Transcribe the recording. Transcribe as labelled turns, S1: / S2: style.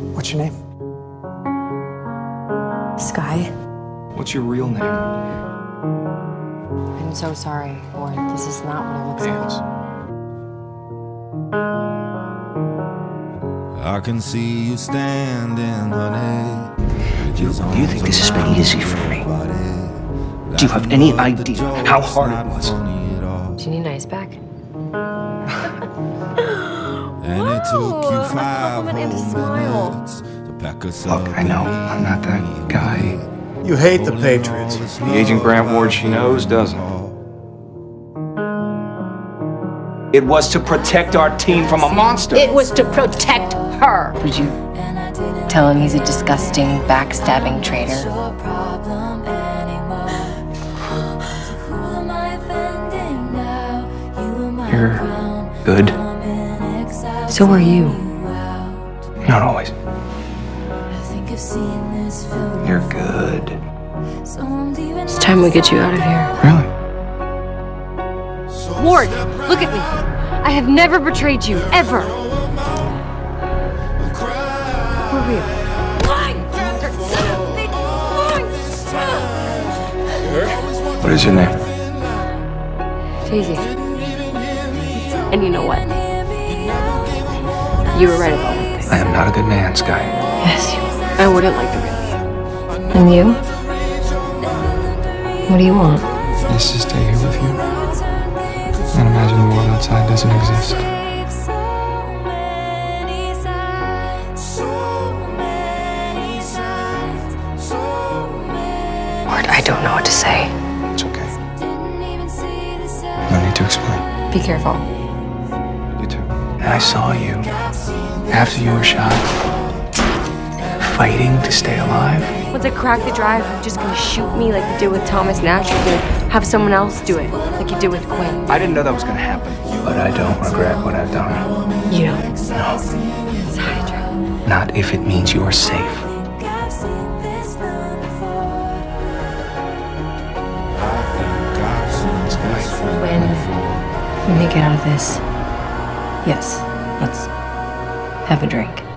S1: What's your name?
S2: Skye,
S3: What's your real name?
S2: I'm so sorry, Ward. This is not what it looks
S3: Vance.
S4: I can see you standing, honey.
S5: Do you think this has been easy for me? Do you have any idea how hard it was?
S2: Do you need an ice pack?
S4: And it took you five
S2: compliment and a
S4: whole minutes to pack us
S5: Look,
S4: up
S5: I know I'm not that guy.
S1: You hate the Patriots.
S3: The Agent Grant Ward she knows doesn't. It was to protect our team from a monster.
S6: It was to protect her.
S2: Would you tell him he's a disgusting, backstabbing traitor?
S5: You're good.
S2: So are you.
S5: Not always. You're good.
S2: It's time we get you out of here.
S5: Really?
S2: Ward, look at me. I have never betrayed you, ever. For real.
S5: What is your name?
S2: Daisy. And you know what? You were right about one thing.
S5: I am not a good man, Skye.
S2: Yes, you. I wouldn't like the real you. And you? What do you want?
S7: Just to stay here with you and imagine the world outside doesn't exist.
S2: Ward, I don't know what to say.
S7: It's okay. No need to explain.
S2: Be careful.
S5: And I saw you after you were shot, fighting to stay alive.
S2: Once I crack the drive, you're just gonna shoot me like you did with Thomas Nash. You're gonna have someone else do it, like you did with Quinn.
S3: I didn't know that was gonna happen.
S5: But I don't regret what I've done.
S2: You don't.
S5: No,
S2: It's Hydra.
S5: not if it means you are safe.
S2: When we get out of this, yes, let's have a drink.